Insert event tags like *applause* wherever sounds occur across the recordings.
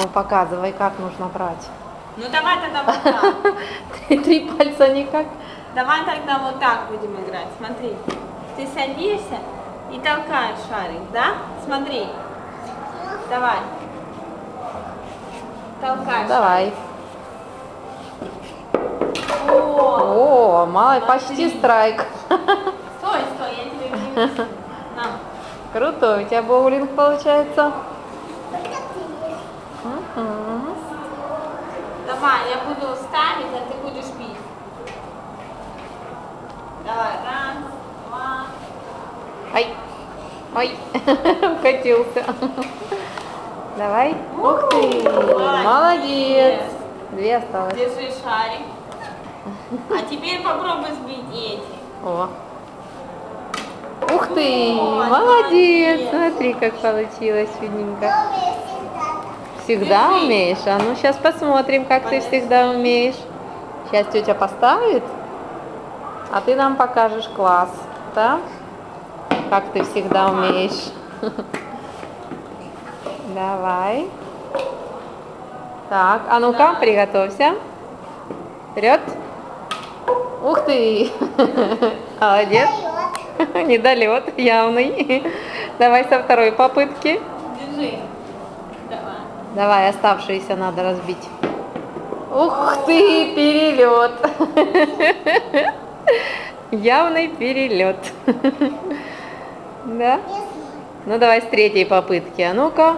Ну, показывай, как нужно брать. Ну давай тогда вот так. *laughs* Три, три пальца никак. Давай тогда вот так будем играть. Смотри. Ты садишься и толкаешь шарик, да? Смотри. Давай. Толкаешь. Давай. О, О, мало, почти страйк. стой, стой, я тебе. *laughs* На. Крутой у тебя боулинг получается. Давай, я буду ставить, а ты будешь бить. Давай, раз, два. Ай, ой, *laughs* укатился. Давай. Ух ты, Молодец. Две осталось. Держи шарик. А теперь попробуй сбить эти. О. Ух ты, молодец. Смотри, как получилось чудненько. Всегда умеешь? А ну сейчас посмотрим, как ты всегда умеешь. Сейчас тетя поставит, а ты нам покажешь класс, да? Как ты всегда умеешь. *laughs* Давай. Так, а ну-ка, Да. приготовься. Вперед. Ух ты! *laughs* Молодец. Недолет *laughs* явный. Давай со второй попытки. Держи. Давай. Давай, оставшиеся надо разбить. Ух ты, перелет. Явный перелет. Да? Ну давай с третьей попытки. А ну-ка,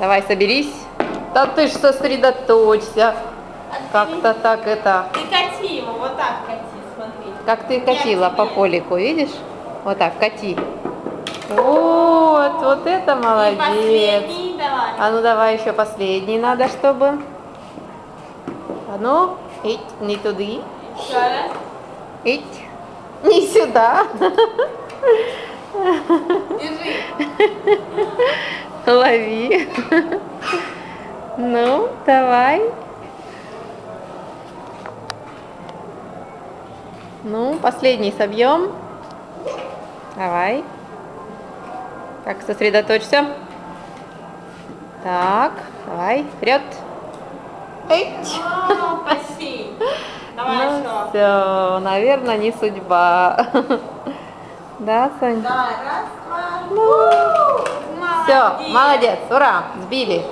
давай соберись. Да ты ж сосредоточься. Как-то так это. Ты кати его, вот так кати, смотри. Как ты катила по полику, видишь? Вот так, кати. Вот, вот это молодец. Давай. А ну давай еще последний надо, чтобы. А ну, ить, не туды, Еще раз. ить, не сюда. Держи. Лови. Ну, давай. Ну, последний собьем. Давай. Так, сосредоточься. Так, давай, вперед. Эть. О, почти. Давай Ну еще. все, наверное, не судьба. *laughs* Да, Сонь? Давай, раз, два. Ну, Молодец. все, молодец, ура, сбили.